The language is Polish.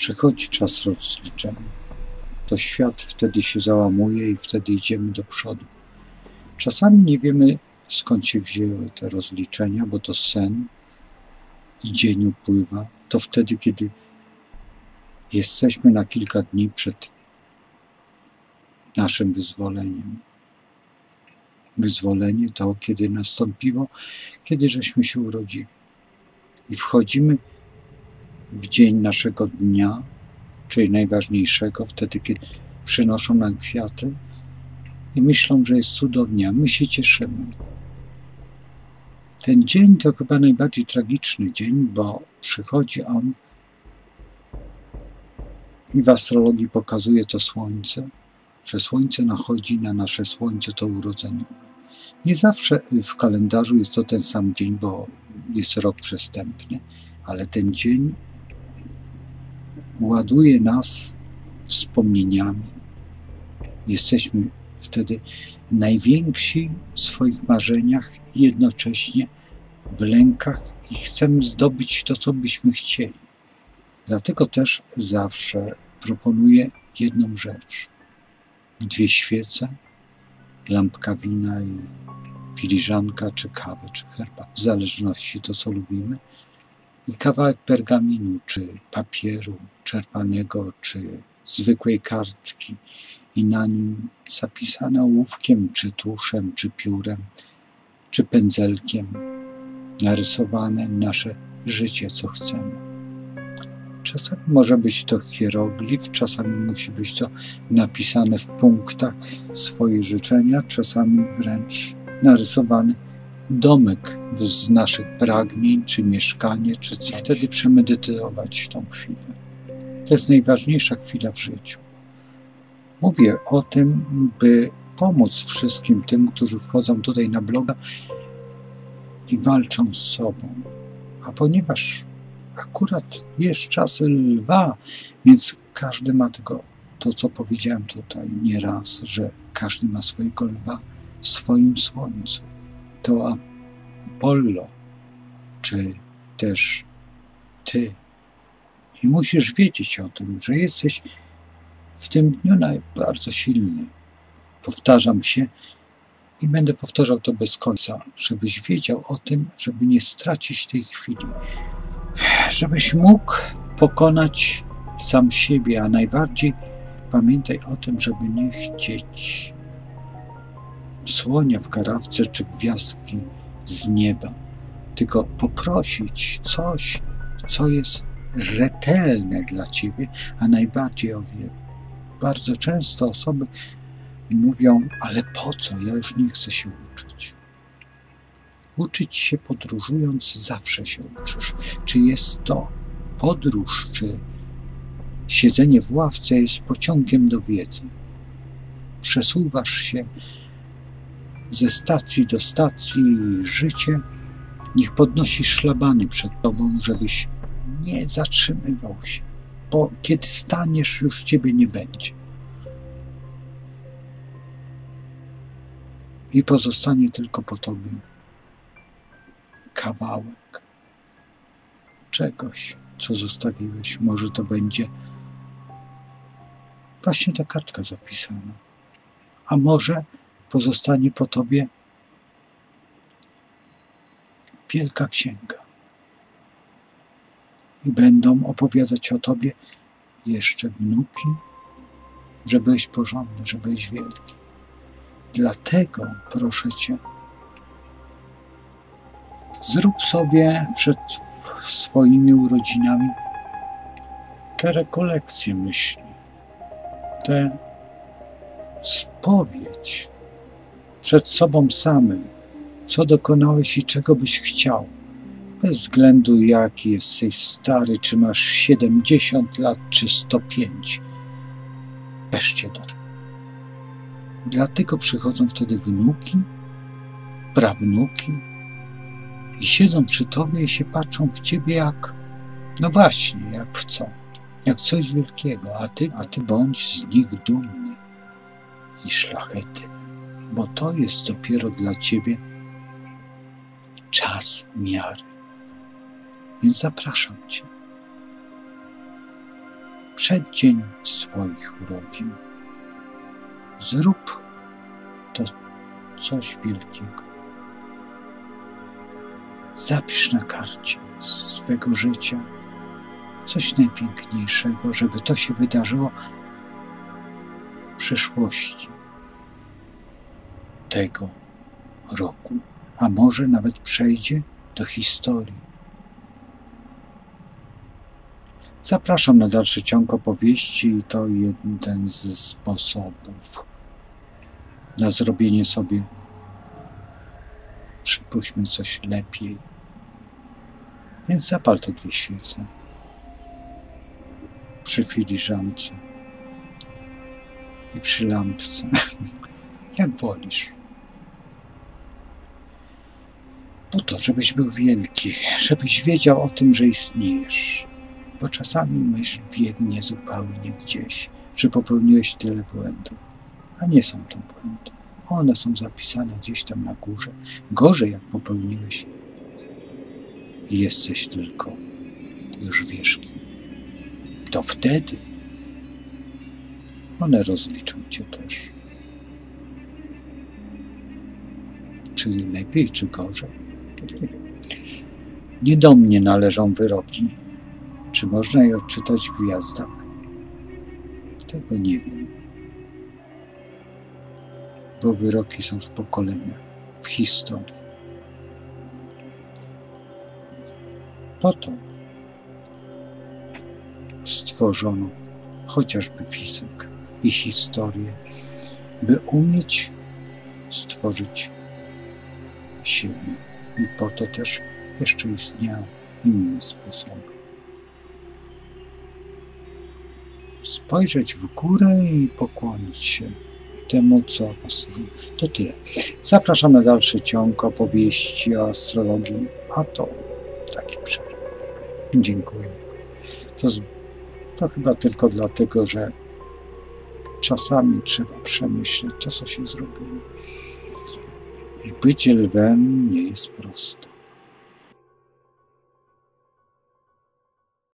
Przychodzi czas rozliczenia. To świat wtedy się załamuje i wtedy idziemy do przodu. Czasami nie wiemy, skąd się wzięły te rozliczenia, bo to sen i dzień upływa. To wtedy, kiedy jesteśmy na kilka dni przed naszym wyzwoleniem. Wyzwolenie to, kiedy nastąpiło, kiedy żeśmy się urodzili. I wchodzimy w dzień naszego dnia, czyli najważniejszego, wtedy, kiedy przynoszą nam kwiaty i myślą, że jest cudownie, a my się cieszymy. Ten dzień to chyba najbardziej tragiczny dzień, bo przychodzi on i w astrologii pokazuje to słońce, że słońce nachodzi na nasze słońce to urodzeniowe. Nie zawsze w kalendarzu jest to ten sam dzień, bo jest rok przestępny, ale ten dzień ładuje nas wspomnieniami. Jesteśmy wtedy najwięksi w swoich marzeniach i jednocześnie w lękach i chcemy zdobyć to, co byśmy chcieli. Dlatego też zawsze proponuję jedną rzecz. Dwie świece, lampka wina i filiżanka, czy kawę, czy herbatę, w zależności to, co lubimy, i kawałek pergaminu, czy papieru czerpanego, czy zwykłej kartki, i na nim zapisane ołówkiem, czy tuszem, czy piórem, czy pędzelkiem, narysowane nasze życie, co chcemy. Czasami może być to hieroglif, czasami musi być to napisane w punktach swoje życzenia, czasami wręcz narysowany domek z naszych pragnień, czy mieszkanie, czy. I wtedy przemedytować tą chwilę. To jest najważniejsza chwila w życiu. Mówię o tym, by pomóc wszystkim tym, którzy wchodzą tutaj na bloga i walczą z sobą. A ponieważ akurat jest czas lwa, więc każdy ma tego, to co powiedziałem tutaj nieraz, że każdy ma swojego lwa w swoim słońcu. To Apollo, czy też ty. I musisz wiedzieć o tym, że jesteś w tym dniu bardzo silny. Powtarzam się i będę powtarzał to bez końca, żebyś wiedział o tym, żeby nie stracić tej chwili. Żebyś mógł pokonać sam siebie, a najbardziej pamiętaj o tym, żeby nie chcieć słonia w karawce czy gwiazdki z nieba, tylko poprosić coś, co jest rzetelne dla ciebie, a najbardziej o wiele. Bardzo często osoby mówią, ale po co? Ja już nie chcę się uczyć. Uczyć się podróżując zawsze się uczysz. Czy jest to podróż, czy siedzenie w ławce jest pociągiem do wiedzy. Przesuwasz się ze stacji do stacji życie niech podnosi szlabany przed tobą, żebyś nie zatrzymywał się bo kiedy staniesz, już ciebie nie będzie. I pozostanie tylko po tobie kawałek czegoś, co zostawiłeś. Może to będzie właśnie ta kartka zapisana. A może pozostanie po tobie wielka księga i będą opowiadać o Tobie jeszcze wnuki, że byłeś porządny, że byłeś wielki. Dlatego proszę Cię, zrób sobie przed swoimi urodzinami te rekolekcje myśli, tę spowiedź przed sobą samym, co dokonałeś i czego byś chciał bez względu jaki jesteś stary, czy masz 70 lat, czy 105. Weźcie do Dlatego przychodzą wtedy wnuki, prawnuki i siedzą przy tobie i się patrzą w ciebie jak, no właśnie, jak w co? Jak coś wielkiego, a ty, a ty bądź z nich dumny i szlachetny, bo to jest dopiero dla ciebie czas miary. Więc zapraszam Cię. przeddzień swoich urodzin. Zrób to coś wielkiego. Zapisz na karcie swego życia coś najpiękniejszego, żeby to się wydarzyło w przyszłości tego roku, a może nawet przejdzie do historii. Zapraszam na dalszy ciąg opowieści i to jeden ze sposobów na zrobienie sobie, przypuśćmy, coś lepiej. Więc zapal te dwie świece przy filiżance i przy lampce, jak wolisz. Po to, żebyś był wielki, żebyś wiedział o tym, że istniejesz. Bo czasami myśl biegnie zupełnie gdzieś, że popełniłeś tyle błędów, a nie są to błędy. One są zapisane gdzieś tam na górze. Gorzej, jak popełniłeś i jesteś tylko już wiesz. To wtedy one rozliczą cię też. Czy lepiej, czy gorzej? Nie do mnie należą wyroki. Czy można je odczytać w gwiazdach? Tego nie wiem. Bo wyroki są w pokoleniach, w historii. Po to stworzono chociażby fizykę i historię, by umieć stworzyć siebie. I po to też jeszcze istniały inne sposoby. Spojrzeć w górę i pokłonić się temu, co to tyle. Zapraszam na dalszy ciąg opowieści o astrologii, a to taki przerw. Dziękuję. To, to chyba tylko dlatego, że czasami trzeba przemyśleć to, co się zrobiło. I bycie lwem nie jest proste.